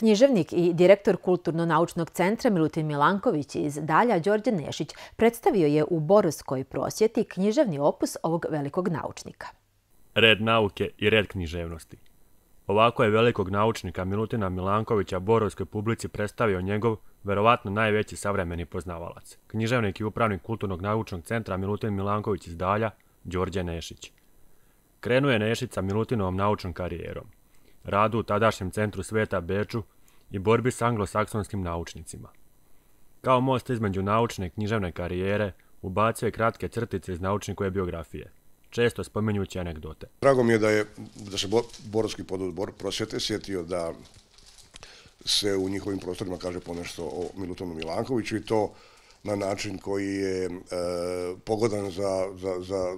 Književnik i direktor Kulturno-naučnog centra Milutin Milanković iz Dalja Đorđe Nešić predstavio je u Borovskoj prosjeti književni opus ovog velikog naučnika. Red nauke i red književnosti. Ovako je velikog naučnika Milutina Milankovića Borovskoj publici predstavio njegov, verovatno najveći savremeni poznavalac, književnik i upravnik Kulturnog naučnog centra Milutin Milanković iz Dalja, Đorđe Nešić. Krenuo je Nešić sa Milutinovom naučnom karijerom radu u tadašnjem centru sveta Beču i borbi s anglosaksonskim naučnicima. Kao most između naučne i književne karijere, ubacio je kratke crtice iz naučnikove biografije, često spomenjući anegdote. Drago mi je da, je, da se Borovski pododbor prosvjete sjetio da se u njihovim prostorima kaže ponešto o Milutonu Milankoviću i to na način koji je e, pogodan za, za, za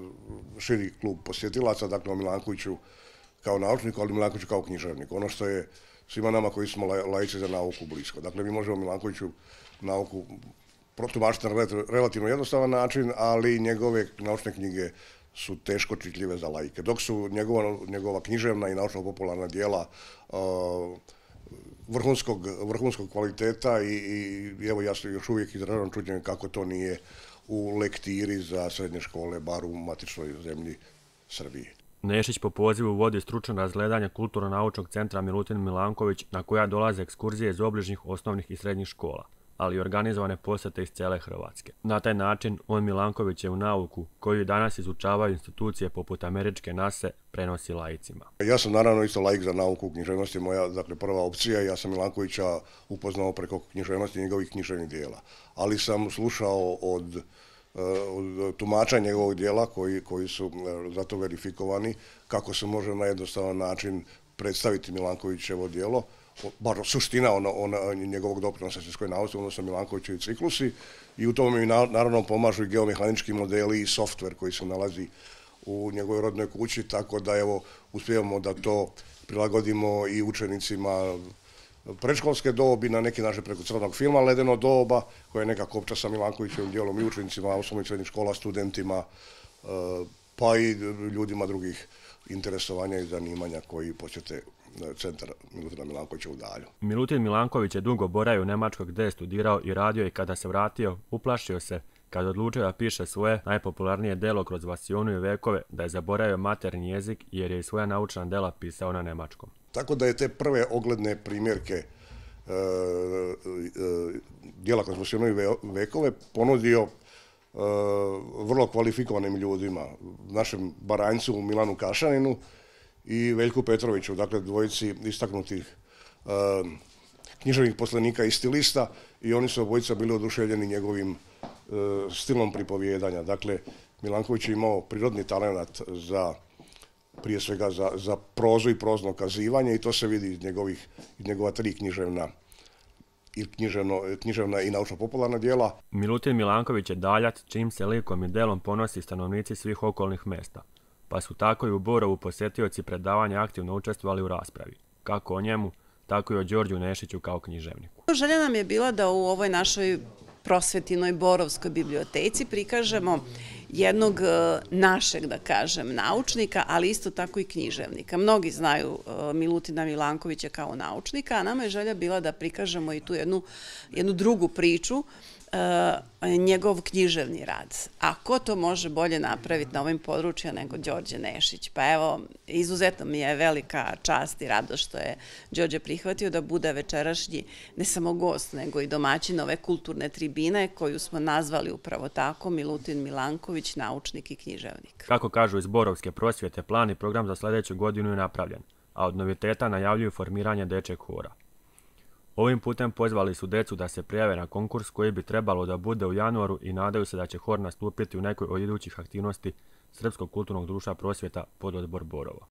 širi klub posjetilaca, dakle o Milankoviću kao naučnik, ali Milankoviću kao književnik. Ono što je svima nama koji smo laici za nauku blisko. Dakle, mi možemo Milankoviću nauku protumačiti na relativno jednostavan način, ali njegove naučne knjige su teško čitljive za lajke. Dok su njegova, njegova književna i naučno-popularna dijela uh, vrhunskog, vrhunskog kvaliteta i, i evo ja još uvijek izražavam čuđenje kako to nije u lektiri za srednje škole, bar u matičnoj zemlji Srbije. Nešić po pozivu vodi stručno razgledanje Kulturno-naučnog centra Milutin Milanković na koja dolaze ekskurzije iz obližnjih osnovnih i srednjih škola, ali i organizovane posete iz cele Hrvatske. Na taj način on Milanković je u nauku, koju danas izučavaju institucije poput američke NASE, prenosi laicima. Ja sam naravno isto laik za nauku književnosti, moja dakle, prva opcija. Ja sam Milankovića upoznao preko književnosti njegovih književnih dijela. Ali sam slušao od od tumača njegovog dijela koji, koji su e, zato verifikovani, kako se može na jednostavan način predstaviti Milankovićevo dijelo, bar suština ono, ono, njegovog doprinosa svjetskoj nauci, odnosno Milankovićevi ciklusi. I u tome mi naravno pomažu i geomehanički modeli i softver koji se nalazi u njegovoj rodnoj kući, tako da evo uspijemo da to prilagodimo i učenicima predškolske dobi, na neki način preko crnog filma Ledeno doba, koja je neka kopča sa Milankovićevim dijelom i učenicima osnovnih srednjih škola, studentima, e, pa i ljudima drugih interesovanja i zanimanja koji posjete e, centar Milutina Milankovića u Dalju. Milutin Milanković je dugo boravio u Nemačkoj gdje je studirao i radio i kada se vratio, uplašio se kad odlučio da piše svoje najpopularnije delo kroz vasionu i vekove, da je zaboravio maternji jezik jer je i svoja naučna dela pisao na nemačkom. Tako da je te prve ogledne primjerke e, e, dijela kroz vasionu i vekove ponudio e, vrlo kvalifikovanim ljudima, našem Baranjcu Milanu Kašaninu i Veljku Petroviću, dakle dvojici istaknutih književnih poslenika i stilista i oni su obojica bili oduševljeni njegovim stilom pripovjedanja. Dakle, Milanković je imao prirodni talent za prije svega za, za prozu i prozno kazivanje i to se vidi iz njegovih, iz njegova tri književna i književno, književna i naučno-popularna dijela. Milutin Milanković je daljac čim se likom i delom ponosi stanovnici svih okolnih mesta, pa su tako i u Borovu posjetioci predavanja aktivno učestvovali u raspravi, kako o njemu, tako i o Đorđu Nešiću kao književniku. Želja nam je bila da u ovoj našoj prosvetinoj Borovskoj biblioteci prikažemo jednog e, našeg, da kažem, naučnika, ali isto tako i književnika. Mnogi znaju e, Milutina Milankovića kao naučnika, a nama je želja bila da prikažemo i tu jednu, jednu drugu priču njegov književni rad. A ko to može bolje napraviti na ovim područjima nego Đorđe Nešić? Pa evo, izuzetno mi je velika čast i rado što je Đorđe prihvatio da bude večerašnji ne samo gost, nego i domaćin ove kulturne tribine koju smo nazvali upravo tako Milutin Milanković, naučnik i književnik. Kako kažu iz Borovske prosvjete, plan i program za sljedeću godinu je napravljen, a od noviteta najavljuju formiranje dečeg hora. Ovim putem pozvali su decu da se prijave na konkurs koji bi trebalo da bude u januaru i nadaju se da će hor nastupiti u nekoj od idućih aktivnosti Srpskog kulturnog društva prosvjeta pod odbor Borova.